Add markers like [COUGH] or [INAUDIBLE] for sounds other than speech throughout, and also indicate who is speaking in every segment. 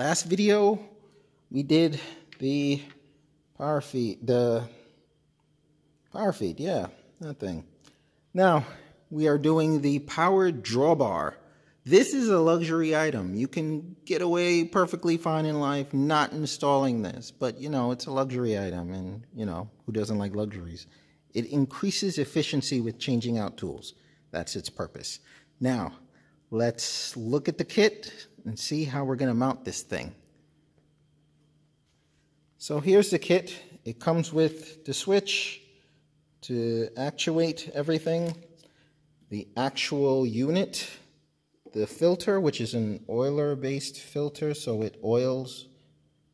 Speaker 1: last video we did the power feed, the power feed, yeah, that thing. Now we are doing the power drawbar. This is a luxury item. You can get away perfectly fine in life not installing this, but you know, it's a luxury item and you know, who doesn't like luxuries? It increases efficiency with changing out tools. That's its purpose. Now, let's look at the kit and see how we're going to mount this thing. So here's the kit. It comes with the switch to actuate everything, the actual unit, the filter, which is an oiler-based filter, so it oils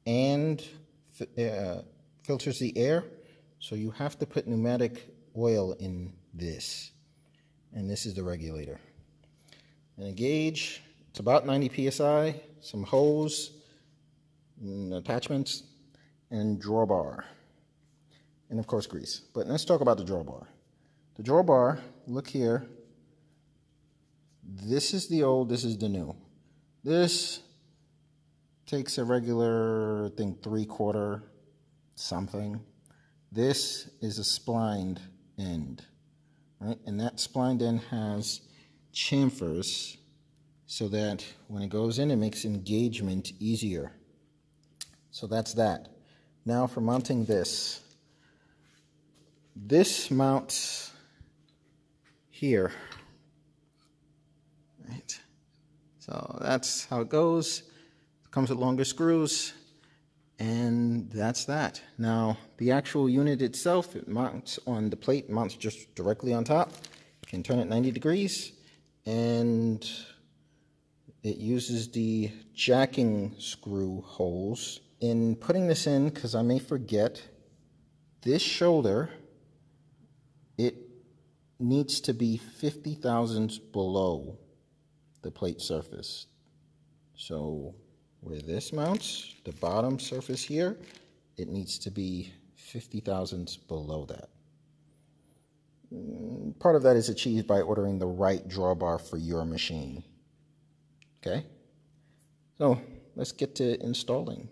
Speaker 1: and uh, filters the air. So you have to put pneumatic oil in this. And this is the regulator. And a gauge, it's about 90 psi, some hose, attachments, and drawbar. And of course grease. But let's talk about the drawbar. The drawbar, look here. This is the old, this is the new. This takes a regular, I think, three quarter something. This is a splined end, right? And that splined end has chamfers so that when it goes in, it makes engagement easier. So that's that. Now for mounting this. This mounts here. Right. So that's how it goes. It comes with longer screws. And that's that. Now, the actual unit itself, it mounts on the plate, mounts just directly on top. You can turn it 90 degrees. And it uses the jacking screw holes. In putting this in, because I may forget, this shoulder, it needs to be 50 thousandths below the plate surface. So where this mounts, the bottom surface here, it needs to be 50 thousandths below that. Part of that is achieved by ordering the right drawbar for your machine. Okay, so let's get to installing.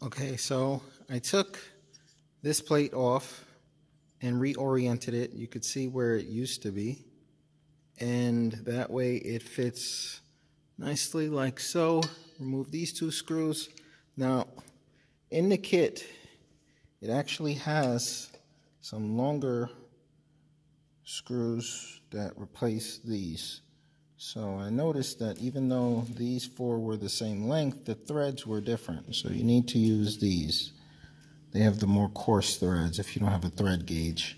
Speaker 1: Okay, so I took this plate off and reoriented it. You could see where it used to be. And that way it fits nicely like so. Remove these two screws. Now, in the kit, it actually has some longer screws that replace these. So I noticed that even though these four were the same length, the threads were different. So you need to use these. They have the more coarse threads if you don't have a thread gauge.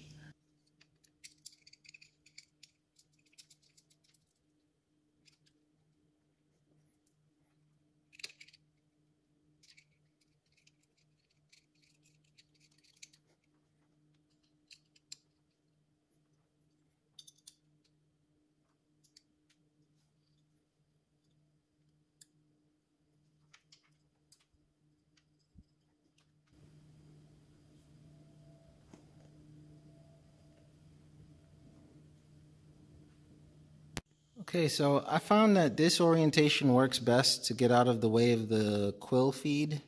Speaker 1: Okay, so I found that this orientation works best to get out of the way of the quill feed.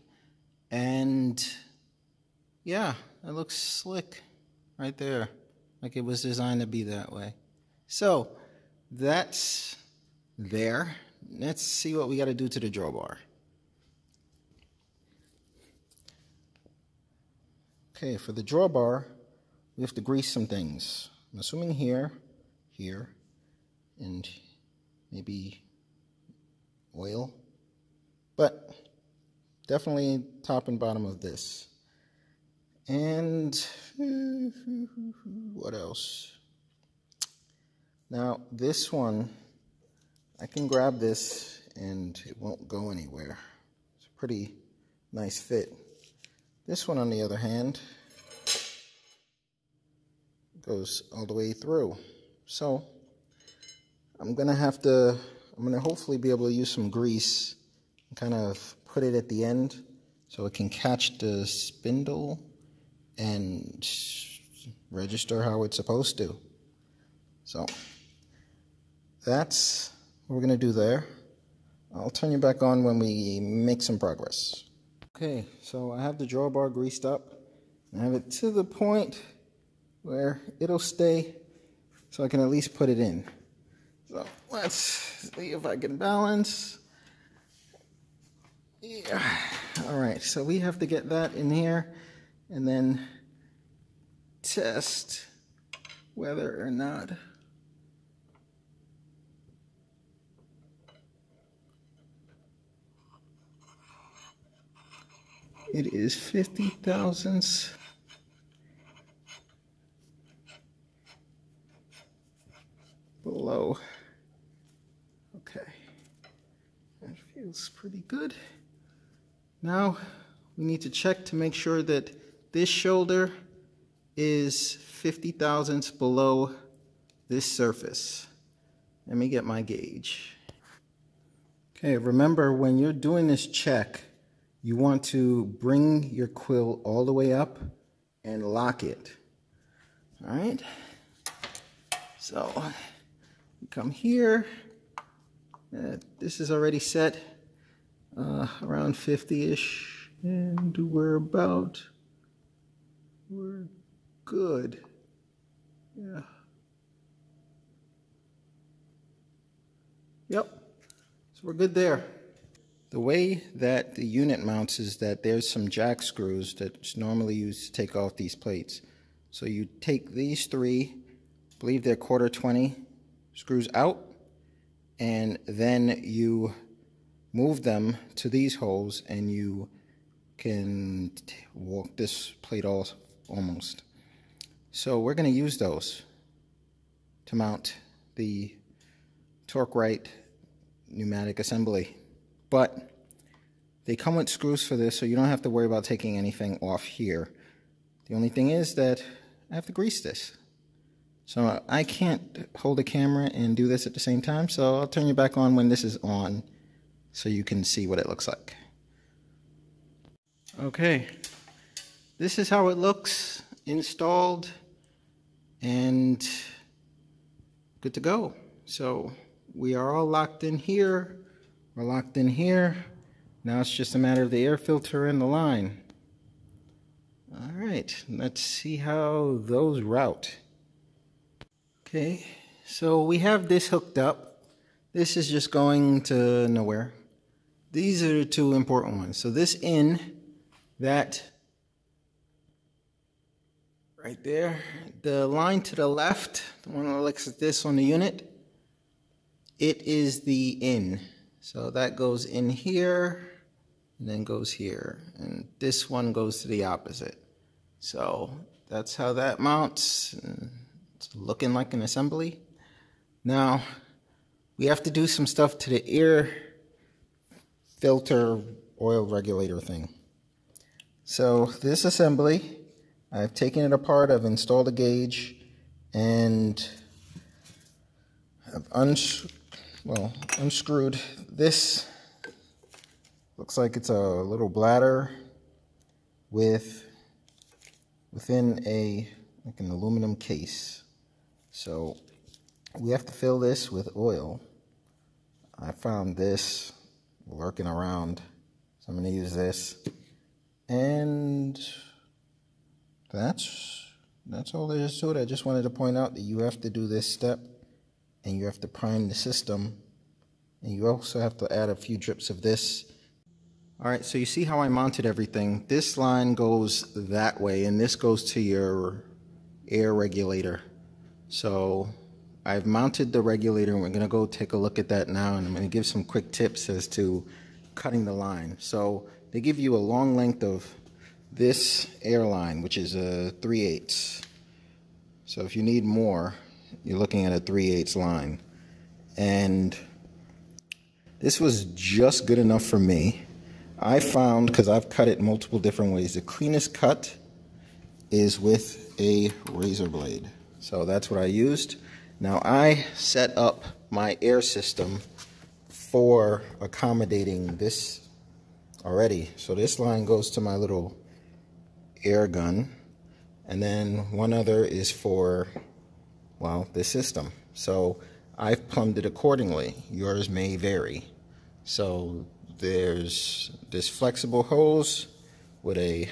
Speaker 1: And yeah, it looks slick right there, like it was designed to be that way. So that's there. Let's see what we got to do to the drawbar. Okay, for the drawbar, we have to grease some things. I'm assuming here, here, and maybe oil, but definitely top and bottom of this. And [LAUGHS] what else? Now, this one, I can grab this and it won't go anywhere. It's a pretty nice fit. This one, on the other hand, goes all the way through. So, I'm going to have to, I'm going to hopefully be able to use some grease and kind of put it at the end so it can catch the spindle and register how it's supposed to. So that's what we're going to do there. I'll turn you back on when we make some progress. Okay, so I have the drawbar greased up. I have it to the point where it'll stay so I can at least put it in. So let's see if I can balance. Yeah. All right, so we have to get that in here and then test whether or not it is 50 thousandths below. Okay, that feels pretty good. Now we need to check to make sure that this shoulder is 50 thousandths below this surface. Let me get my gauge. Okay, remember when you're doing this check, you want to bring your quill all the way up and lock it. All right, so come here. Uh, this is already set uh, around 50-ish, and we're about, we're good. Yeah. Yep, so we're good there. The way that the unit mounts is that there's some jack screws that's normally used to take off these plates. So you take these three, believe they're quarter 20 screws out, and then you move them to these holes and you can walk this plate off almost. So we're going to use those to mount the Torque-Rite pneumatic assembly. But they come with screws for this, so you don't have to worry about taking anything off here. The only thing is that I have to grease this. So I can't hold the camera and do this at the same time, so I'll turn you back on when this is on so you can see what it looks like. Okay, this is how it looks installed and good to go. So we are all locked in here. We're locked in here. Now it's just a matter of the air filter and the line. All right, let's see how those route. Okay, so we have this hooked up. This is just going to nowhere. These are the two important ones. So this in, that right there. The line to the left, the one that looks like this on the unit, it is the in. So that goes in here and then goes here. And this one goes to the opposite. So that's how that mounts. It's looking like an assembly. Now, we have to do some stuff to the air filter oil regulator thing. So this assembly, I've taken it apart, I've installed a gauge, and I've uns well, unscrewed this. Looks like it's a little bladder with within a like an aluminum case. So we have to fill this with oil. I found this lurking around. So I'm going to use this. And that's that's all there is to it. I just wanted to point out that you have to do this step and you have to prime the system. And you also have to add a few drips of this. All right, so you see how I mounted everything. This line goes that way and this goes to your air regulator. So I've mounted the regulator and we're gonna go take a look at that now and I'm gonna give some quick tips as to cutting the line. So they give you a long length of this airline, which is a 3 8 So if you need more, you're looking at a 3 8 line. And this was just good enough for me. I found, because I've cut it multiple different ways, the cleanest cut is with a razor blade. So that's what I used. Now I set up my air system for accommodating this already. So this line goes to my little air gun. And then one other is for, well, the system. So I've plumbed it accordingly. Yours may vary. So there's this flexible hose with a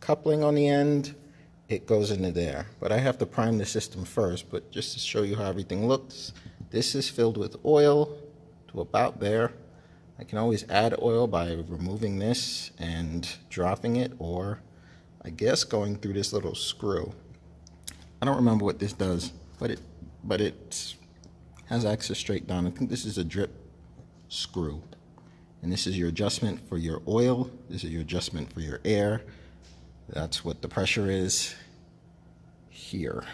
Speaker 1: coupling on the end. It goes into there. But I have to prime the system first. But just to show you how everything looks, this is filled with oil to about there. I can always add oil by removing this and dropping it or I guess going through this little screw. I don't remember what this does, but it but it has access straight down. I think this is a drip screw. And this is your adjustment for your oil. This is your adjustment for your air. That's what the pressure is here.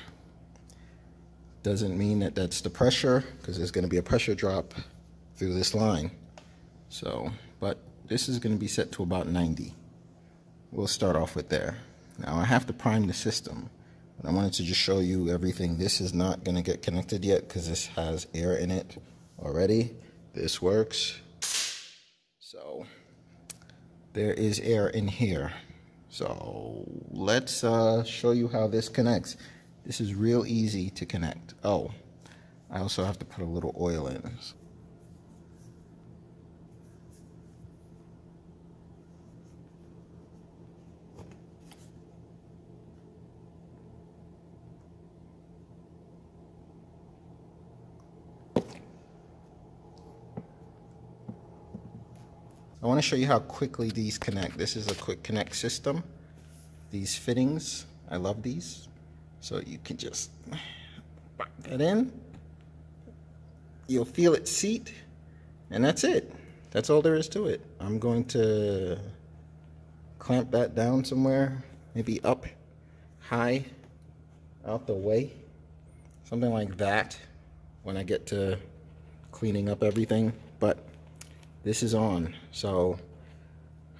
Speaker 1: Doesn't mean that that's the pressure because there's going to be a pressure drop through this line. So, but this is going to be set to about 90. We'll start off with there. Now I have to prime the system. I wanted to just show you everything. This is not going to get connected yet because this has air in it already. This works. So there is air in here. So let's uh, show you how this connects. This is real easy to connect. Oh, I also have to put a little oil in. I want to show you how quickly these connect. This is a quick connect system. These fittings, I love these. So you can just put that in. You'll feel it seat, and that's it. That's all there is to it. I'm going to clamp that down somewhere, maybe up high, out the way. Something like that when I get to cleaning up everything. But this is on. So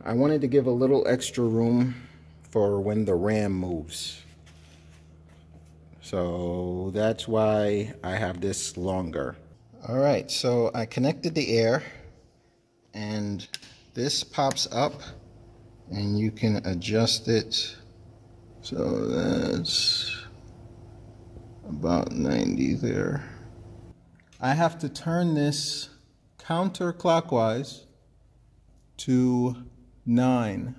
Speaker 1: I wanted to give a little extra room for when the RAM moves. So that's why I have this longer. All right, so I connected the air and this pops up and you can adjust it. So that's about 90 there. I have to turn this counterclockwise to 9,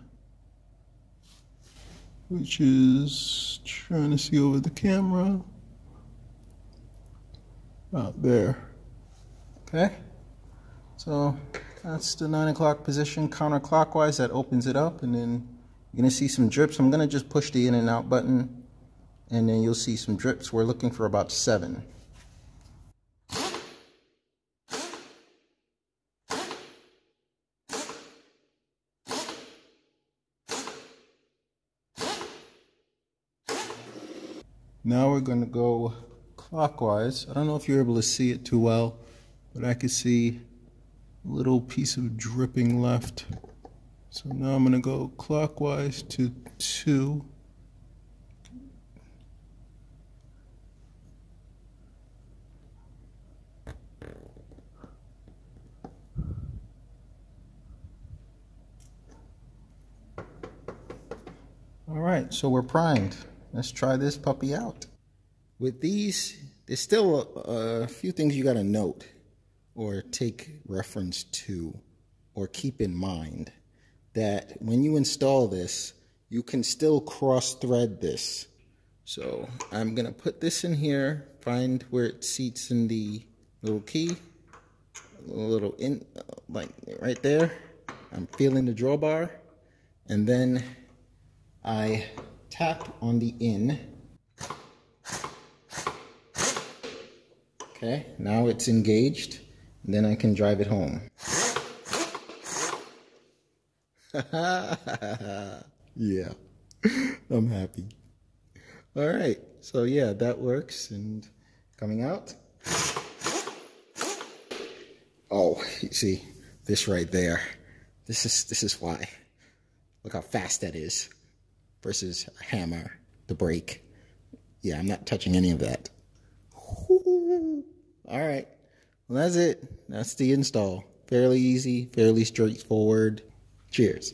Speaker 1: which is trying to see over the camera about there. Okay, so that's the 9 o'clock position counterclockwise. That opens it up, and then you're going to see some drips. I'm going to just push the in and out button, and then you'll see some drips. We're looking for about 7. Now we're going to go clockwise. I don't know if you're able to see it too well, but I can see a little piece of dripping left. So now I'm going to go clockwise to 2. All right, so we're primed. Let's try this puppy out. With these, there's still a, a few things you got to note or take reference to or keep in mind that when you install this, you can still cross thread this. So I'm going to put this in here, find where it seats in the little key, a little in, like right there. I'm feeling the drawbar, and then I tap on the in. Okay, now it's engaged. then I can drive it home. [LAUGHS] yeah, I'm happy. All right, so yeah, that works. And coming out. Oh, you see, this right there. This is this is why. Look how fast that is versus hammer, the brake. Yeah, I'm not touching any of that. [LAUGHS] All right. Well, that's it. That's the install. Fairly easy, fairly straightforward. Cheers.